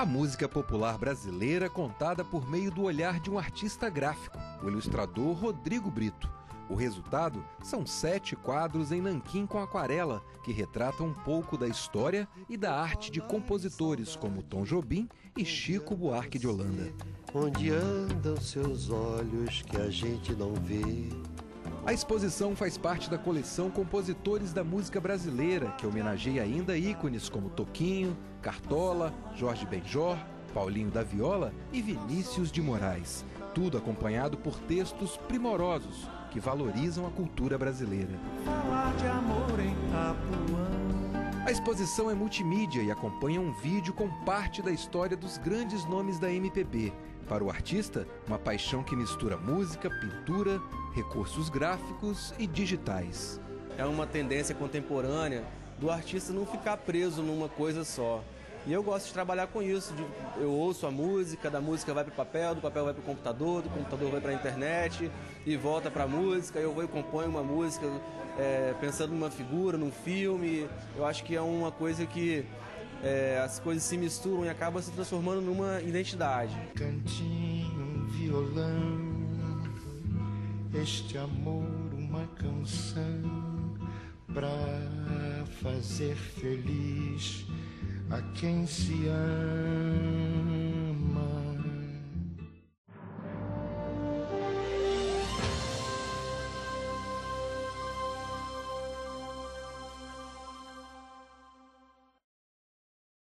A música popular brasileira contada por meio do olhar de um artista gráfico, o ilustrador Rodrigo Brito. O resultado são sete quadros em nanquim com aquarela, que retratam um pouco da história e da arte de compositores como Tom Jobim e Chico Buarque de Holanda. Onde andam seus olhos que a gente não vê? A exposição faz parte da coleção Compositores da Música Brasileira, que homenageia ainda ícones como Toquinho, Cartola, Jorge Benjor, Paulinho da Viola e Vinícius de Moraes. Tudo acompanhado por textos primorosos que valorizam a cultura brasileira. Falar de amor em. A exposição é multimídia e acompanha um vídeo com parte da história dos grandes nomes da MPB. Para o artista, uma paixão que mistura música, pintura, recursos gráficos e digitais. É uma tendência contemporânea do artista não ficar preso numa coisa só. E eu gosto de trabalhar com isso. De, eu ouço a música, da música vai para o papel, do papel vai para o computador, do computador vai para a internet e volta para a música. Eu vou e componho uma música é, pensando numa figura, num filme. Eu acho que é uma coisa que é, as coisas se misturam e acabam se transformando numa identidade. Cantinho, violão, este amor, uma canção pra fazer feliz a quem se ama.